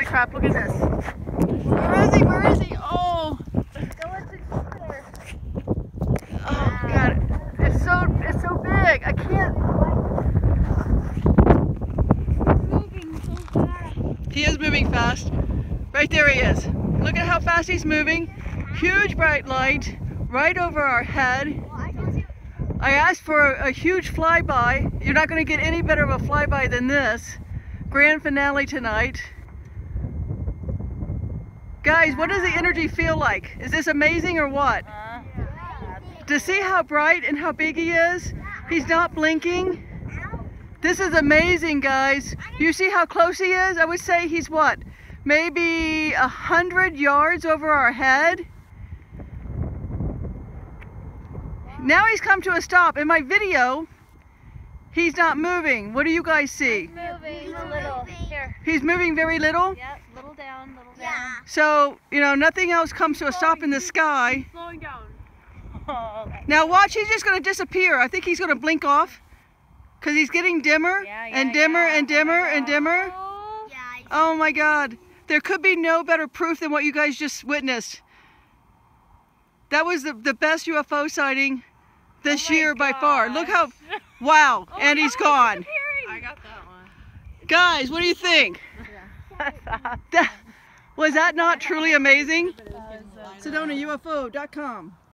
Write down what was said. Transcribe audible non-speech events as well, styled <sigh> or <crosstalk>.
Holy crap, look at this. Where is he? Where is he? Oh. Oh god. It's so it's so big. I can't Moving so fast. He is moving fast. Right there he is. Look at how fast he's moving. Huge bright light right over our head. I asked for a, a huge flyby. You're not going to get any better of a flyby than this. Grand finale tonight. Guys, what does the energy feel like? Is this amazing or what? To see how bright and how big he is? He's not blinking. This is amazing, guys. You see how close he is? I would say he's what? Maybe a hundred yards over our head. Now he's come to a stop. In my video, he's not moving. What do you guys see? Moving little. Here. He's moving very little. Yep. Little down. Little down. So, you know, nothing else comes to a stop in the sky. Slowing down. <laughs> Now watch, he's just going to disappear. I think he's going to blink off. Because he's getting dimmer Yeah, yeah, and dimmer yeah. and dimmer oh and dimmer. Oh my God. There could be no better proof than what you guys just witnessed. That was the, the best UFO sighting this Oh my year by far. Look how, <laughs> wow, Oh and he's gone. I got that one. Guys, what do you think? <laughs> That, was that not truly amazing? SedonaUFO.com